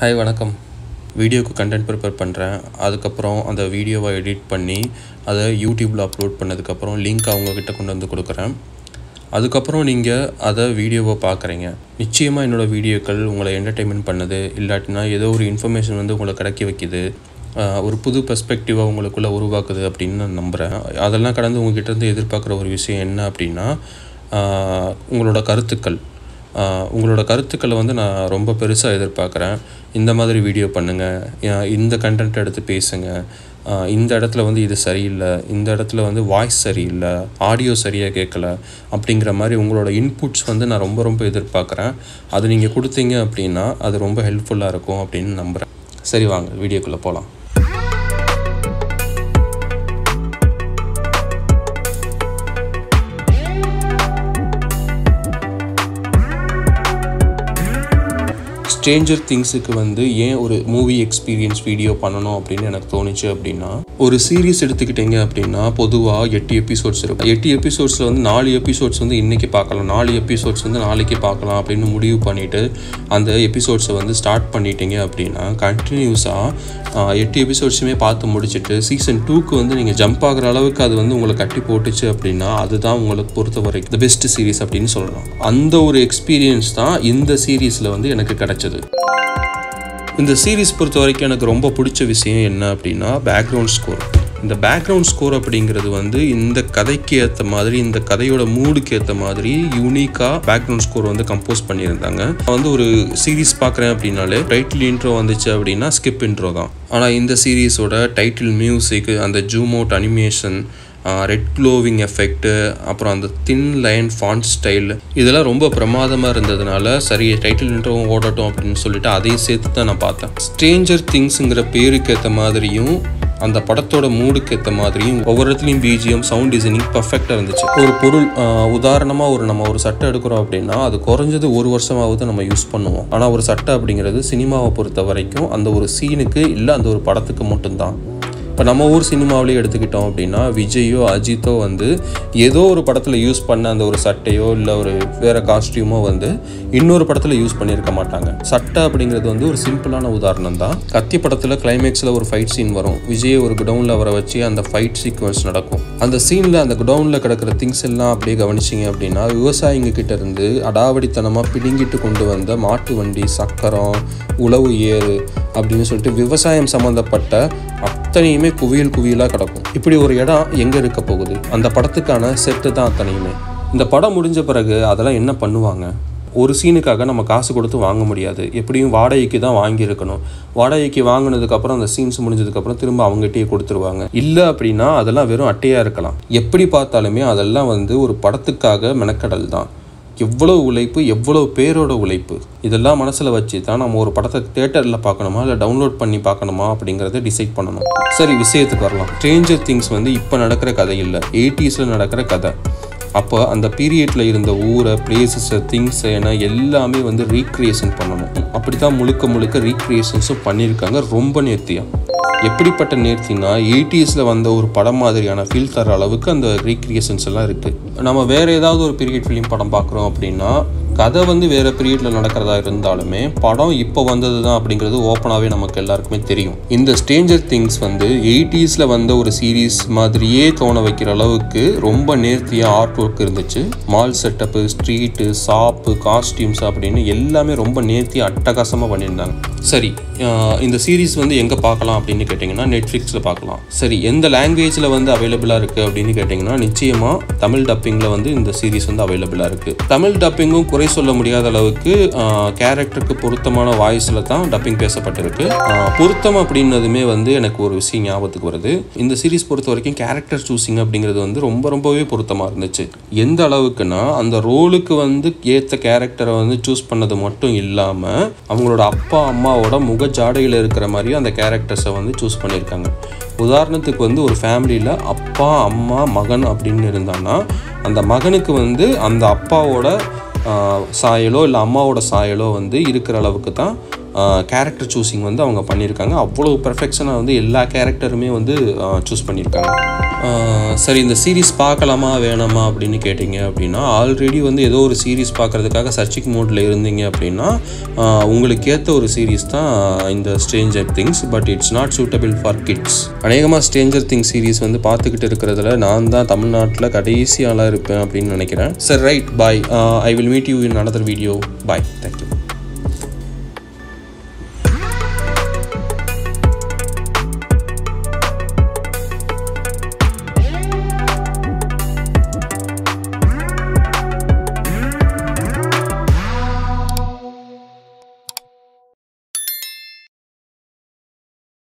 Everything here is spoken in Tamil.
ஹாய் வணக்கம். வீடியோக்கு கண்டென்ட் ப்ரிப்பேர் பண்ணுறேன் அதுக்கப்புறம் அந்த வீடியோவை எடிட் பண்ணி அதை யூடியூப்பில் அப்லோட் பண்ணதுக்கப்புறம் லிங்க் அவங்கக்கிட்ட கொண்டு வந்து கொடுக்குறேன். அதுக்கப்புறம் நீங்கள் அதை வீடியோவை பார்க்குறீங்க. நிச்சயமாக என்னோடய வீடியோக்கள் உங்களை என்டர்டெயின்மெண்ட் பண்ணுது. இல்லாட்டினா ஏதோ ஒரு இன்ஃபர்மேஷன் வந்து உங்களை கிடைக்க வைக்குது. ஒரு புது பெர்ஸ்பெக்டிவாக உங்களுக்குள்ளே உருவாக்குது அப்படின்னு நான் நம்புகிறேன் அதெல்லாம் கடந்து உங்ககிட்ட இருந்து எதிர்பார்க்குற ஒரு விஷயம் என்ன அப்படின்னா உங்களோட கருத்துக்கள். உங்களோட கருத்துக்களை வந்து நான் ரொம்ப பெருசாக எதிர்பார்க்குறேன். இந்த மாதிரி வீடியோ பண்ணுங்கள் இந்த கண்டென்ட் எடுத்து பேசுங்க. இந்த இடத்துல வந்து இது சரியில்லை. இந்த இடத்துல வந்து வாய்ஸ் சரியில்லை. ஆடியோ சரியாக கேட்கல. அப்படிங்கிற மாதிரி உங்களோட இன்புட்ஸ் வந்து நான் ரொம்ப ரொம்ப எதிர்பார்க்குறேன். அது நீங்கள் கொடுத்தீங்க அப்படின்னா அது ரொம்ப ஹெல்ப்ஃபுல்லாக இருக்கும் அப்படின்னு நம்புகிறேன் சரி வாங்க. வீடியோக்குள்ளே போகலாம் ஸ்ட்ரேஞ்சர் திங்ஸுக்கு வந்து ஏன் ஒரு மூவி எக்ஸ்பீரியன்ஸ் வீடியோ பண்ணணும் அப்படின்னு எனக்கு தோணுச்சு அப்படின்னா ஒரு சீரீஸ் எடுத்துக்கிட்டீங்க அப்படின்னா பொதுவாக எட்டு எபிசோட்ஸ் இருக்கும். எட்டு எபிசோட்ஸில் வந்து நாலு எபிசோட்ஸ் வந்து இன்றைக்கி பார்க்கலாம். நாலு எபிசோட்ஸ் வந்து நாளைக்கு பார்க்கலாம் அப்படின்னு முடிவு பண்ணிவிட்டு அந்த எபிசோட்ஸை வந்து ஸ்டார்ட் பண்ணிட்டீங்க அப்படின்னா கண்டினியூஸாக எட்டு எபிசோட்ஸுமே பார்த்து முடிச்சுட்டு சீசன் டூக்கு வந்து நீங்கள் ஜம்ப் ஆகிற அளவுக்கு அது வந்து உங்களை கட்டி போட்டுச்சு அப்படின்னா அதுதான் உங்களுக்கு பொறுத்த வரைக்கும் த பெஸ்ட் சீரீஸ் அப்படின்னு சொல்லலாம். அந்த ஒரு எக்ஸ்பீரியன்ஸ் தான் இந்த சீரீஸில் வந்து எனக்கு கிடச்சிது. இந்த சீரீஸ் பொறுத்த வரைக்கும் எனக்கு ரொம்ப பிடிச்ச விஷயம் என்ன அப்படின்னா பேக்ரவுண்ட் ஸ்கோர் இந்த பேக்ரவுண்ட் ஸ்கோர் அப்படிங்கிறது வந்து இந்த கதைக்கு ஏற்ற மாதிரி இந்த கதையோட மூடுக்கு ஏற்ற மாதிரி யூனிக்காக பேக்ரவுண்ட் ஸ்கோர் வந்து கம்போஸ் பண்ணியிருந்தாங்க. நான் வந்து ஒரு சீரீஸ் பார்க்குறேன் அப்படின்னாலே டைட்டில் இன்ட்ரோ வந்துச்சு அப்படின்னா ஸ்கிப் இன்ட்ரோ தான். ஆனால் இந்த சீரீஸோட டைட்டில் மியூசிக் அந்த zoom out animation red glowing effect அப்புறம் அந்த தின் லைன் ஃபாண்ட் ஸ்டைல் இதெல்லாம் ரொம்ப பிரமாதமாக இருந்ததுனால சரி டைட்டில் இன்ட்ரோவும் ஓடட்டும் அப்படின்னு சொல்லிட்டு அதையும் சேர்த்து தான் நான் பார்த்தேன். ஸ்ட்ரேஞ்சர் திங்ஸுங்கிற பேருக்கு ஏற்ற மாதிரியும் அந்த படத்தோட மூடுக்கு ஏற்ற மாதிரியும் ஒவ்வொரு இடத்துலையும் பிஜிஎம் சவுண்ட் டிசைனிங் பர்ஃபெக்டாக இருந்துச்சு. ஒரு பொருள் உதாரணமாக ஒரு நம்ம ஒரு சட்டை எடுக்கிறோம் அப்படின்னா அது குறைஞ்சது ஒரு வருஷமாவது நம்ம யூஸ் பண்ணுவோம். ஆனால் ஒரு சட்டை அப்படிங்கிறது சினிமாவை பொறுத்த வரைக்கும் அந்த ஒரு சீனுக்கு இல்லை அந்த ஒரு படத்துக்கு மட்டும்தான். இப்போ நம்ம ஊர் சினிமாவிலே எடுத்துக்கிட்டோம் அப்படின்னா விஜயோ அஜித்தோ வந்து ஏதோ ஒரு படத்தில் யூஸ் பண்ண அந்த ஒரு சட்டையோ இல்லை ஒரு வேறு காஸ்டியூமோ வந்து இன்னொரு படத்தில் யூஸ் பண்ணியிருக்க மாட்டாங்க. சட்டை அப்படிங்கிறது வந்து ஒரு சிம்பிளான உதாரணம் தான். கத்தி படத்தில் கிளைமேக்ஸில் ஒரு ஃபைட் சீன் வரும். விஜய் ஒரு குடவுனில் வர வச்சு அந்த ஃபைட் சீக்வன்ஸ் நடக்கும். அந்த சீனில் அந்த குடவுனில் கிடக்கிற திங்ஸ் எல்லாம் அப்படியே கவனிச்சிங்க அப்படின்னா விவசாயிங்க கிட்ட இருந்து அடாவடித்தனமாக பிடுங்கிட்டு கொண்டு வந்த மாட்டு வண்டி சக்கரம் உழவு ஏறு அப்படின்னு சொல்லிட்டு விவசாயம் சம்மந்தப்பட்ட அத்தனையுமே குவியல் குவியலாக கிடக்கும். இப்படி ஒரு இடம் எங்கே இருக்க போகுது? அந்த படத்துக்கான செட்டு தான் அத்தனையுமே. இந்த படம் முடிஞ்ச பிறகு அதெல்லாம் என்ன பண்ணுவாங்க? ஒரு சீனுக்காக நம்ம காசு கொடுத்து வாங்க முடியாது. எப்படியும் வாடகைக்கு தான் வாங்கியிருக்கணும். வாடகைக்கு வாங்கினதுக்கப்புறம் அந்த சீன்ஸ் முடிஞ்சதுக்கப்புறம் திரும்ப அவங்ககிட்டயே கொடுத்துருவாங்க. இல்லை அப்படின்னா அதெல்லாம் வெறும் அட்டையாக இருக்கலாம். எப்படி பார்த்தாலுமே அதெல்லாம் வந்து ஒரு படத்துக்காக மெனக்கடல் தான். எவ்வளோ உழைப்பு எவ்வளோ பேரோட உழைப்பு இதெல்லாம் மனசில் வச்சு தான் நம்ம ஒரு படத்தை தேட்டரில் பார்க்கணுமா இல்லை டவுன்லோட் பண்ணி பார்க்கணுமா அப்படிங்கிறத டிசைட் பண்ணணும். சரி விஷயத்துக்கு வரலாம். ஸ்ட்ரேஞ்சர் திங்ஸ் வந்து இப்போ நடக்கிற கதை இல்லை. எயிட்டிஸில் நடக்கிற கதை. அப்போ அந்த பீரியடில் இருந்த ஊரை பிளேசஸை திங்ஸை என எல்லாமே வந்து ரீக்ரியேஷன் பண்ணணும். அப்படி தான் முழுக்க முழுக்க ரீக்ரியேஷன்ஸும் பண்ணியிருக்காங்க. ரொம்ப நேர்த்தியாக எப்படிப்பட்ட நேர்த்தினா எயிட்டிஸில் வந்த ஒரு படம் மாதிரியான ஃபீல் தர அளவுக்கு அந்த ரீக்ரியேஷன்ஸ் எல்லாம் இருக்குது நம்ம வேறு ஏதாவது ஒரு பீரியட் ஃபிலிம் படம் பார்க்குறோம் அப்படின்னா கதை வந்து வேறு பீரியடில் நடக்கிறதா இருந்தாலுமே படம் இப்போ வந்தது தான் அப்படிங்கிறது ஓப்பனாகவே நமக்கு எல்லாருக்குமே தெரியும். இந்த ஸ்டேஞ்சர் திங்ஸ் வந்து எயிட்டிஸில் வந்த ஒரு சீரீஸ் மாதிரியே தோண வைக்கிற அளவுக்கு ரொம்ப நேர்த்தியாக ஆர்ட் ஒர்க் இருந்துச்சு. Mall setup street shop costumes அப்படின்னு எல்லாமே ரொம்ப நேர்த்தியாக அட்டகாசமாக பண்ணியிருந்தாங்க. சரி இந்த சீரீஸ் வந்து எங்கே பார்க்கலாம் அப்படின்னு கேட்டிங்கன்னா நெட்ஃப்ளிக்ஸில் பார்க்கலாம். சரி எந்த லாங்குவேஜில் வந்து அவைலபிளாக இருக்குது அப்படின்னு கேட்டிங்கன்னா நிச்சயமாக தமிழ் டப்பிங்கில் வந்து இந்த சீரீஸ் வந்து அவைலபிளாக இருக்குது தமிழ் டப்பிங்கும் குறை சொல்ல முடியாத அளவுக்கு கேரக்டருக்கு பொருத்தமான வாய்ஸில் தான் டப்பிங் பேசப்பட்டிருக்கு. பொருத்தம் அப்படின்னதுமே வந்து எனக்கு ஒரு விஷயம் ஞாபகத்துக்கு வருது. இந்த சீரீஸ் பொறுத்த வரைக்கும் கேரக்டர் சூஸிங் அப்படிங்கிறது வந்து ரொம்ப ரொம்பவே பொருத்தமாக இருந்துச்சு. எந்த அளவுக்குன்னா அந்த ரோலுக்கு வந்து ஏற்ற கேரக்டரை வந்து சூஸ் பண்ணது மட்டும் இல்லாமல் அவங்களோட அப்பா அம்மா அம்மாவோட முக ஜாடையில் இருக்கிற மாதிரியும் அந்த கேரக்டர்ஸை வந்து சூஸ் பண்ணியிருக்காங்க. உதாரணத்துக்கு வந்து ஒரு ஃபேமிலியில் அப்பா அம்மா மகன் அப்படின்னு இருந்தான்னா அந்த மகனுக்கு வந்து அந்த அப்பாவோட சாயலோ இல்லை அம்மாவோட சாயலோ வந்து இருக்கிற அளவுக்கு தான் கேரக்டர் சூஸிங் வந்து அவங்க பண்ணியிருக்காங்க. அவ்வளோ பெர்ஃபெக்ஷனாக வந்து எல்லா கேரக்டருமே வந்து சூஸ் பண்ணியிருக்காங்க. சரி இந்த சீரிஸ் பார்க்கலாமா வேணாமா அப்படின்னு கேட்டிங்க அப்படின்னா ஆல்ரெடி வந்து ஏதோ ஒரு சீரிஸ் பார்க்குறதுக்காக சர்ச்சிங் மோடில் இருந்தீங்க அப்படின்னா உங்களுக்கு ஏற்ற ஒரு சீரிஸ் தான் இந்த Stranger Things but it's not suitable for kids அநேகமாக ஸ்ட்ரேஞ்சர் திங்ஸ் சீரிஸ் வந்து பார்த்துக்கிட்டு இருக்கிறதுல நான் தான் தமிழ்நாட்டில் கடைசி ஆளாக இருப்பேன் அப்படின்னு நினைக்கிறேன். சரி right bye I will meet you in another video bye thank